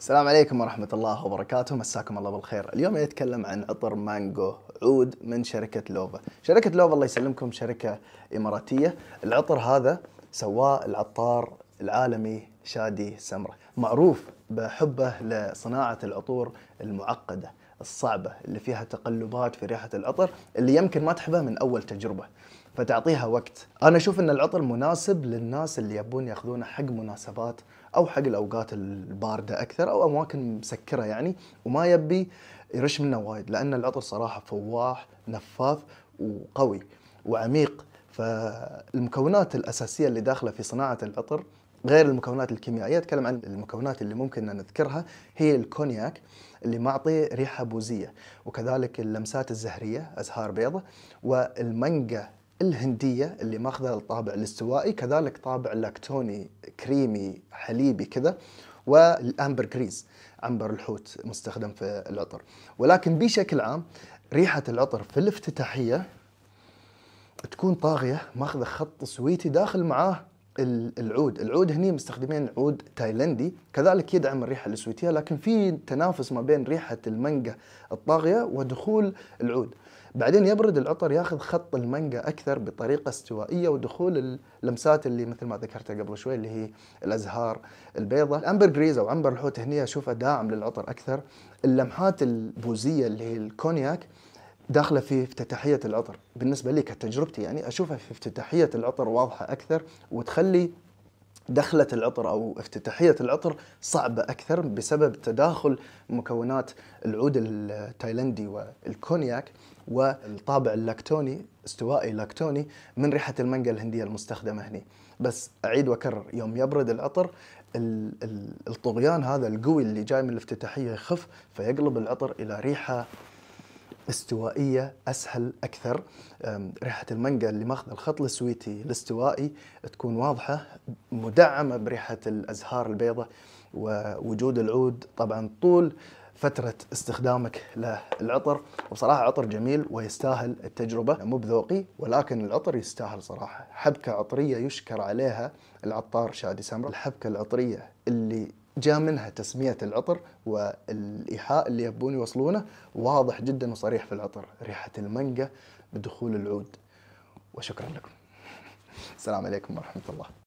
السلام عليكم ورحمة الله وبركاته. مساكم الله بالخير. اليوم نتكلم عن عطر مانجو عود من شركة لوفا. شركة لوفا الله يسلمكم شركة إماراتية. العطر هذا سواه العطار العالمي شادي سمرة معروف بحبه لصناعة العطور المعقدة الصعبة اللي فيها تقلبات في ريحة العطر اللي يمكن ما تحبها من أول تجربة. فتعطيها وقت. أنا أشوف إن العطر مناسب للناس اللي يبون ياخذونه حق مناسبات أو حق الأوقات الباردة أكثر أو أماكن مسكرة يعني وما يبي يرش منه وايد لأن العطر صراحة فواح نفاذ وقوي وعميق. فالمكونات الأساسية اللي داخلة في صناعة العطر غير المكونات الكيميائية أتكلم عن المكونات اللي ممكن نذكرها هي الكونياك اللي معطي ريحة بوزية وكذلك اللمسات الزهرية أزهار بيضة والمانجا الهندية اللي ماخذة الطابع الاستوائي كذلك طابع لاكتوني كريمي حليبي كذا وال ambergris عنبر الحوت مستخدم في العطر. ولكن بشكل عام ريحة العطر في الافتتاحية تكون طاغية ماخذة خط sweety داخل معاه. العود. العود هني مستخدمين عود تايلندي كذلك يدعم الريحة ال sweety ية لكن في تنافس ما بين ريحة المانجا الطاغية ودخول العود. بعدين يبرد العطر ياخذ خط المانجا أكثر بطريقة استوائية ودخول اللمسات اللي مثل ما ذكرتها قبل شوي اللي هي الأزهار البيضاء. ال ambergris أو عنبر الحوت هني أشوفه داعم للعطر أكثر. اللمحات البوزيه اللي هي الكونياك داخلة في افتتاحية العطر. بالنسبة لي كتجربتي يعني أشوفها في افتتاحية العطر واضحة أكثر وتخلي دخلة العطر أو افتتاحية العطر صعبة أكثر بسبب تداخل مكونات العود التايلندي والكونياك والطابع اللاكتوني استوائي لاكتوني من ريحة المانجا الهندية المستخدمة هنا بس أعيد وأكرر يوم يبرد العطر الطغيان هذا القوي اللي جاي من الافتتاحية يخف فيقلب العطر إلى ريحة استوائيه أسهل أكثر. ريحة المانجا اللي ماخذ الخط السويتي الاستوائي تكون واضحة مدعمة بريحة الأزهار البيضاء ووجود العود. طبعا طول فترة استخدامك للعطر وصراحة عطر جميل ويستاهل التجربة. مو بذوقي ولكن العطر يستاهل صراحة. حبكة عطرية يشكر عليها العطار شادي سمرة. الحبكة العطرية اللي جاء منها تسمية العطر والإيحاء اللي يبون يوصلونه واضح جدا وصريح في العطر ريحة المانجا بدخول العود. وشكرا لكم. السلام عليكم ورحمة الله.